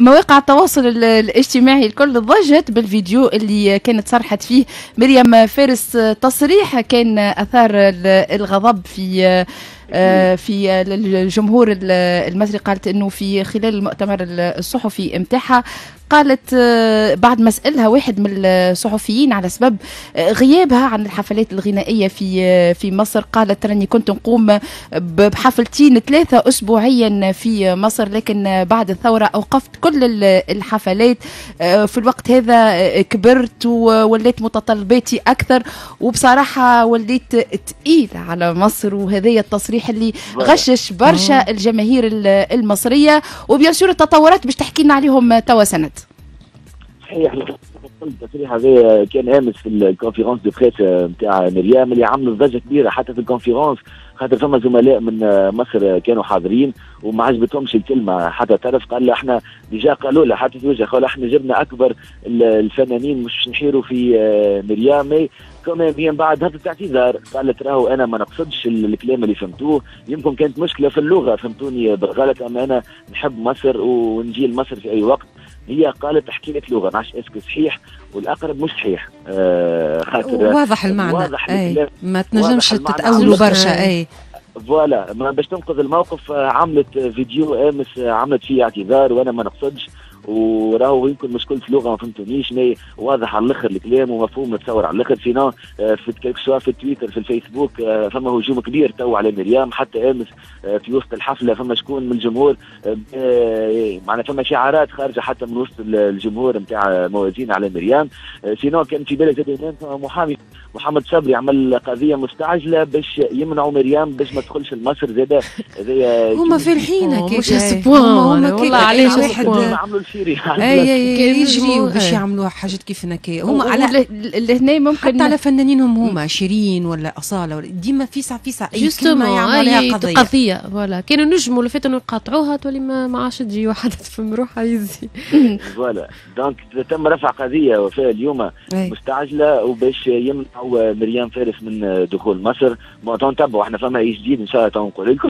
مواقع التواصل الاجتماعي الكل ضجت بالفيديو اللي كانت صرحت فيه مريم فارس. تصريح كان أثار الغضب في في الجمهور المصري قالت إنه في خلال المؤتمر الصحفي متاعها قالت آه، بعد ما سألها واحد من الصحفيين على سبب آه، غيابها عن الحفلات الغنائية في في مصر قالت راني كنت نقوم بحفلتين ثلاثة اسبوعيا في مصر لكن بعد الثورة أوقفت كل الحفلات. في الوقت هذا كبرت ووليت متطلباتي أكثر وبصراحة وليت تقيل على مصر وهذا التصريح التصريح اللي غشش برشا الجماهير المصرية. و bien sûr التطورات باش تحكي لنا عليهم توا سند. هذا كان آمس في ال conférence de presse نتاع مريم اللي عملوا ضجة كبيرة حتى في ال conférence خاطر فما زملاء من مصر كانوا حاضرين وما عجبتهمش الكلمة. حتى طرف قال إحنا déjà قالوا له حتى توجه قالوا إحنا جبنا أكبر الفنانين مش نحيروا في آه، مريم كمان هي بعد هذا الاعتذار قالت راهو أنا ما نقصدش الكلام اللي فهمتوه. يمكن كانت مشكلة في اللغة فهمتوني بالغلط أما أنا نحب مصر ونجي لمصر في أي وقت. هي قالت حكيت لغة ما est-ce que صحيح والأقرب مش صحيح. آه خاطر واضح المعنى. واضح أي. ما تنجمش تتأولوا برشا أي. voilà باش تنقذ الموقف آه، عملت فيديو آمس آه، عملت فيه اعتذار وأنا ما نقصدش. وراهو يمكن مشكلة لغه ما فهمتونيش mais واضح على الآخر الكلام ومفهوم متصور على الآخر. sinon آه، في que ce soit في تويتر في الفيسبوك آه، فما هجوم كبير تو على مريم حتى آمس آه، في وسط الحفلة فما شكون من الجمهور معنا فما شعارات خارجة حتى من وسط الجمهور نتاع موازين على مريم. sinon كان في بالي زاد محامي محمد صبري عمل قضية مستعجلة باش يمنعوا مريم باش ما تدخلش لمصر. زاد هما فرحين هكاك. مش هما والله علاش واحد عملوا الفيري أي يجريوا باش يعملوا حاجات كيف هكا هما على لهنا ممكن حتى على فنانينهم هما شيرين ولا أصالة ولا ديما فيسع فيسع. أي كلمة يعملوا عليها قضية. قضية فوالا. كانوا نجموا لو فات انه يقاطعوها تولي ما عادش تجي واحد تفهم روحها يزي voilà. donc تم رفع قضية وفاء اليوم مستعجلة وباش يمنعوا مريم فارس من دخول مصر. نتبعوا إحنا فما اي جديد إن شاء الله نقول لكم.